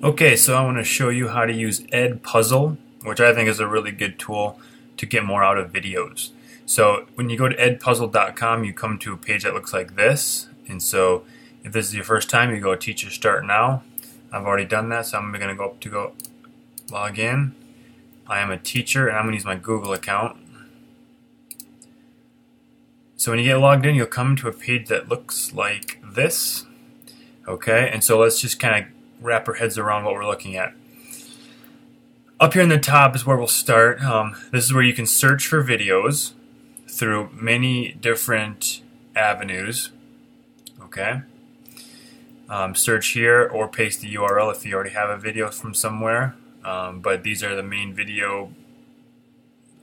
Okay, so I want to show you how to use Edpuzzle, which I think is a really good tool to get more out of videos. So when you go to edpuzzle.com, you come to a page that looks like this. And so if this is your first time, you go Teacher Start Now. I've already done that, so I'm going to go up to go log in. I am a teacher, and I'm going to use my Google account. So when you get logged in, you'll come to a page that looks like this. Okay, and so let's just kind of wrap our heads around what we're looking at. Up here in the top is where we'll start. Um, this is where you can search for videos through many different avenues. Okay. Um, search here or paste the URL if you already have a video from somewhere. Um, but these are the main video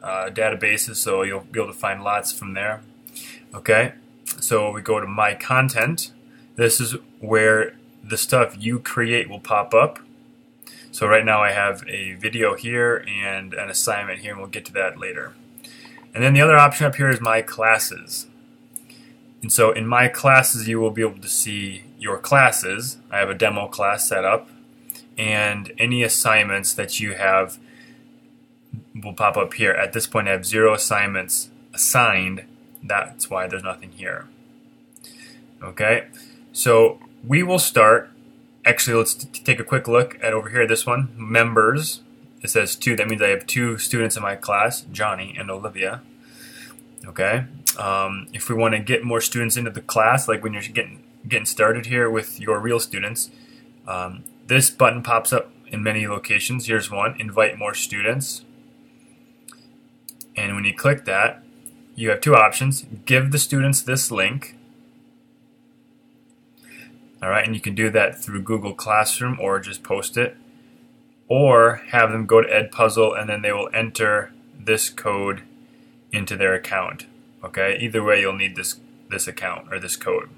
uh, databases, so you'll be able to find lots from there. Okay, so we go to My Content. This is where the stuff you create will pop up. So right now I have a video here and an assignment here, and we'll get to that later. And then the other option up here is My Classes. And so in My Classes, you will be able to see your classes. I have a demo class set up, and any assignments that you have will pop up here. At this point, I have zero assignments assigned. That's why there's nothing here. Okay, so we will start. Actually, let's take a quick look at over here. This one, members. It says two. That means I have two students in my class, Johnny and Olivia. Okay. Um, if we want to get more students into the class, like when you're getting getting started here with your real students, um, this button pops up in many locations. Here's one: invite more students. And when you click that, you have two options: give the students this link all right, and you can do that through Google Classroom or just post it, or have them go to Edpuzzle and then they will enter this code into their account. Okay, either way, you'll need this this account or this code.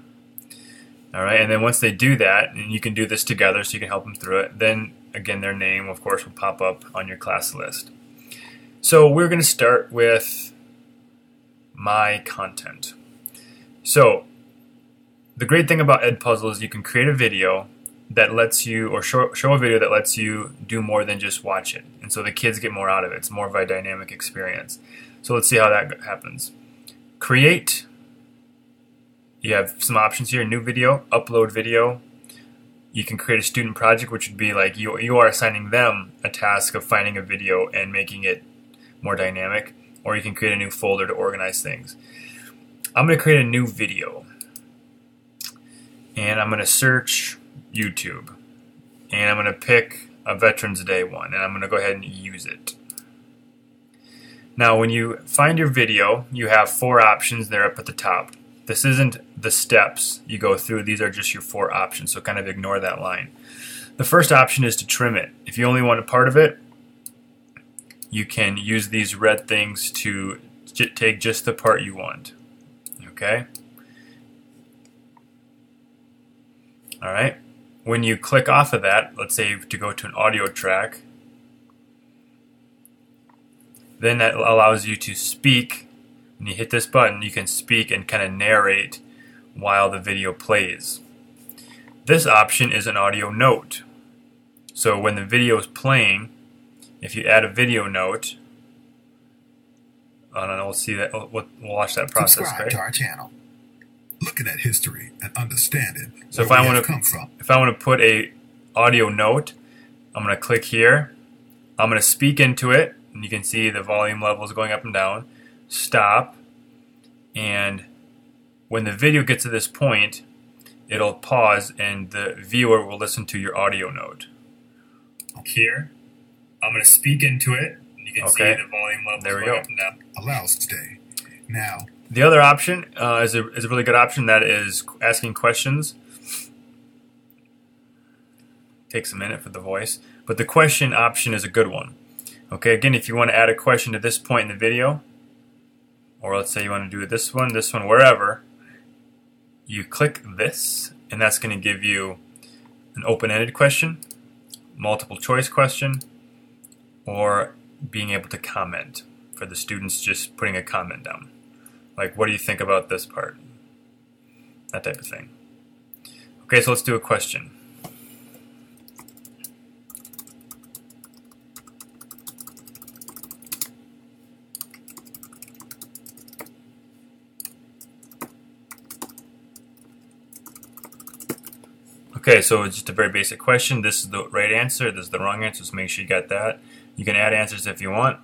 All right, and then once they do that, and you can do this together, so you can help them through it. Then again, their name, of course, will pop up on your class list. So we're going to start with my content. So the great thing about Edpuzzle is you can create a video that lets you, or show, show a video that lets you do more than just watch it. And so the kids get more out of it. It's more of a dynamic experience. So let's see how that happens. Create. You have some options here new video, upload video. You can create a student project, which would be like you, you are assigning them a task of finding a video and making it more dynamic. Or you can create a new folder to organize things. I'm going to create a new video and I'm going to search YouTube. And I'm going to pick a Veterans Day one, and I'm going to go ahead and use it. Now, when you find your video, you have four options there up at the top. This isn't the steps you go through, these are just your four options, so kind of ignore that line. The first option is to trim it. If you only want a part of it, you can use these red things to take just the part you want. Okay? All right. When you click off of that, let's say to go to an audio track, then that allows you to speak. When you hit this button, you can speak and kind of narrate while the video plays. This option is an audio note. So when the video is playing, if you add a video note, I don't know, we'll see that, we'll, we'll watch that process. Subscribe right? to our channel looking at history and understand it. So if I want to come from. if I want to put a audio note, I'm going to click here. I'm going to speak into it, and you can see the volume levels going up and down. Stop, and when the video gets to this point, it'll pause, and the viewer will listen to your audio note. Here, I'm going to speak into it. And you can okay. see the volume level there we go. up and down. Allows today. Now, the other option uh, is, a, is a really good option that is asking questions. Takes a minute for the voice, but the question option is a good one. Okay, again, if you want to add a question to this point in the video, or let's say you want to do this one, this one, wherever, you click this, and that's going to give you an open-ended question, multiple choice question, or being able to comment for the students just putting a comment down. Like, what do you think about this part? That type of thing. Okay, so let's do a question. Okay, so it's just a very basic question. This is the right answer. This is the wrong answer, so make sure you got that. You can add answers if you want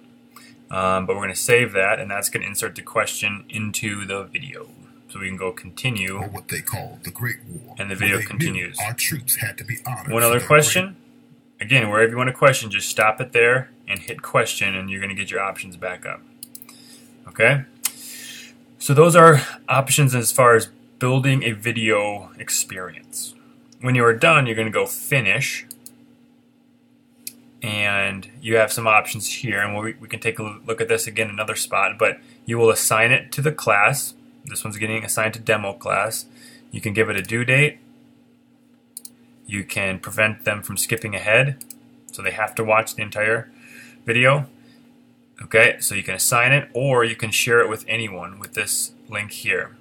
um, but we're going to save that, and that's going to insert the question into the video. So we can go continue. Or what they call the Great War. And the video continues. Our troops had to be honored. One other question. Again, wherever you want a question, just stop it there and hit question, and you're going to get your options back up. Okay? So those are options as far as building a video experience. When you are done, you're going to go finish. And you have some options here, and we, we can take a look at this again another spot, but you will assign it to the class. This one's getting assigned to demo class. You can give it a due date. You can prevent them from skipping ahead, so they have to watch the entire video. Okay, so you can assign it or you can share it with anyone with this link here.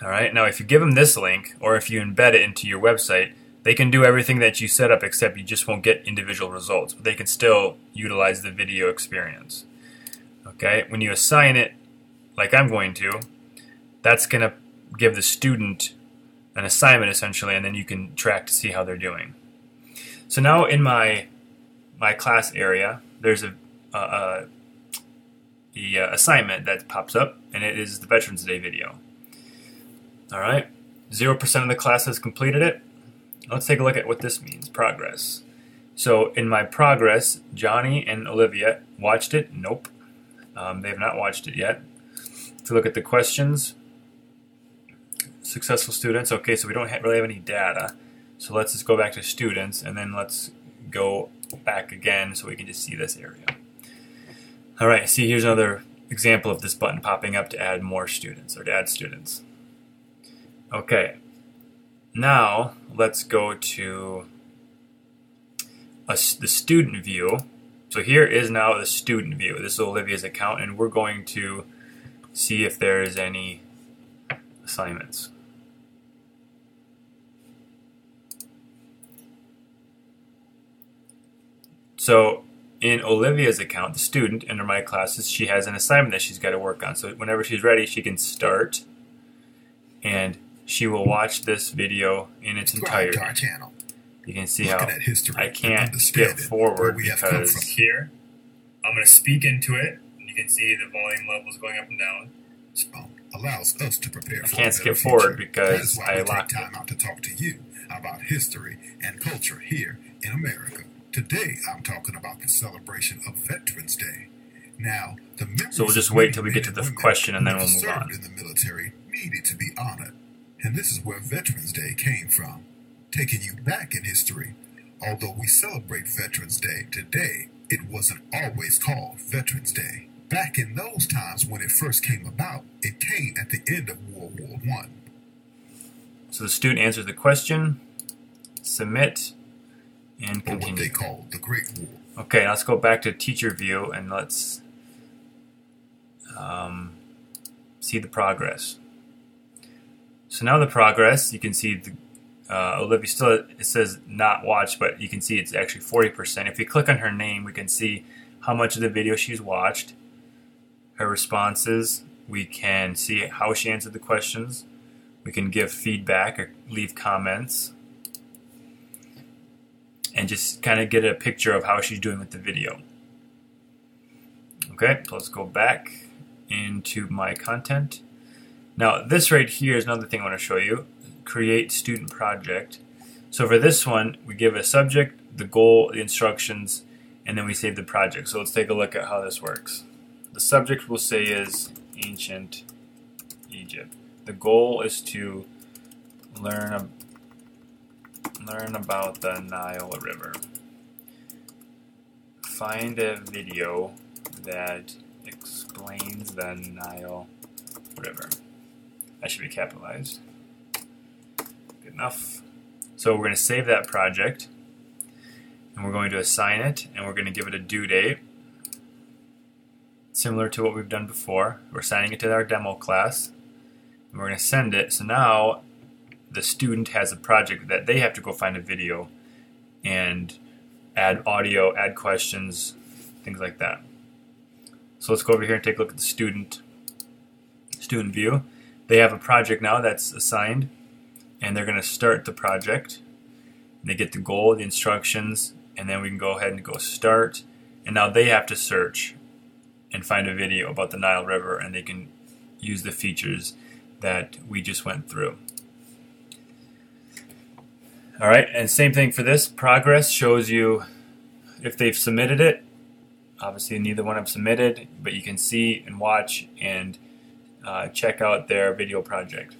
Alright, now if you give them this link or if you embed it into your website, they can do everything that you set up except you just won't get individual results, but they can still utilize the video experience. Okay, when you assign it, like I'm going to, that's going to give the student an assignment essentially, and then you can track to see how they're doing. So now in my my class area, there's a, a, a the uh, assignment that pops up, and it is the Veterans Day video. All right, zero percent of the class has completed it. Let's take a look at what this means. Progress. So in my progress, Johnny and Olivia watched it. Nope, um, they have not watched it yet. To look at the questions, successful students. Okay, so we don't really have any data. So let's just go back to students, and then let's go back again so we can just see this area. All right, see here's another example of this button popping up to add more students or to add students. Okay, now let's go to a, the student view. So here is now the student view. This is Olivia's account, and we're going to see if there is any assignments. So in Olivia's account, the student under my classes, she has an assignment that she's got to work on. So whenever she's ready, she can start and she will watch this video in its entirety. our channel. You can see Looking how at history I can't skip forward we have come because from. here I'm going to speak into it. And you can see the volume levels going up and down. Song allows us to prepare I for can't skip forward because that is why I take locked time out to talk to you about history and culture here in America. Today, I'm talking about the celebration of Veterans Day. Now, the So we'll just wait till we get to the question and then we'll move on. In the military, needed to be honored, and this is where Veterans Day came from, taking you back in history. Although we celebrate Veterans Day today, it wasn't always called Veterans Day. Back in those times when it first came about, it came at the end of World War One. So the student answers the question, submit, and continue. or what they call the Great War. Okay, let's go back to teacher view and let's um, see the progress. So now the progress, you can see the uh, Olivia still it says not watched, but you can see it's actually forty percent. If we click on her name, we can see how much of the video she's watched, her responses. We can see how she answered the questions. We can give feedback or leave comments and just kind of get a picture of how she's doing with the video. Okay, so let's go back into my content. Now, this right here is another thing I want to show you. Create student project. So for this one, we give a subject, the goal, the instructions, and then we save the project. So let's take a look at how this works. The subject we'll say is ancient Egypt. The goal is to learn learn about the Nile River. Find a video that explains the Nile River. That should be capitalized. Good enough. So we're going to save that project and we're going to assign it and we're going to give it a due date. Similar to what we've done before. We're assigning it to our demo class and we're going to send it. So now the student has a project that they have to go find a video and add audio, add questions, things like that. So let's go over here and take a look at the student student view. They have a project now that's assigned. and they're going to start the project. They get the goal, the instructions, and then we can go ahead and go start. And now they have to search and find a video about the Nile River, and they can use the features that we just went through. All right, and same thing for this. Progress shows you if they've submitted it. Obviously, neither one have submitted, but you can see and watch and uh, check out their video project.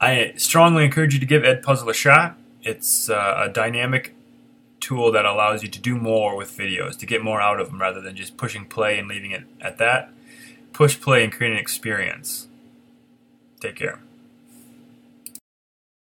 I strongly encourage you to give Edpuzzle a shot. It's uh, a dynamic tool that allows you to do more with videos, to get more out of them rather than just pushing play and leaving it at that. Push play and create an experience. Take care.